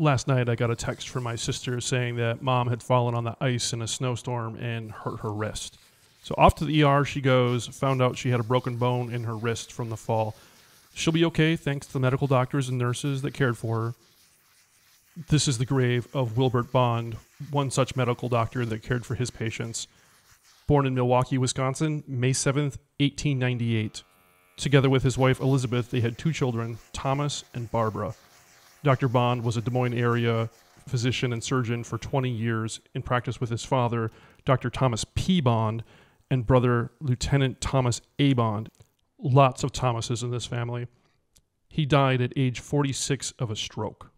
last night I got a text from my sister saying that mom had fallen on the ice in a snowstorm and hurt her wrist. So off to the ER she goes, found out she had a broken bone in her wrist from the fall. She'll be okay thanks to the medical doctors and nurses that cared for her. This is the grave of Wilbert Bond, one such medical doctor that cared for his patients. Born in Milwaukee, Wisconsin, May 7th, 1898. Together with his wife Elizabeth, they had two children, Thomas and Barbara. Dr. Bond was a Des Moines area physician and surgeon for 20 years in practice with his father, Dr. Thomas P. Bond, and brother Lieutenant Thomas A. Bond. Lots of Thomases in this family. He died at age 46 of a stroke.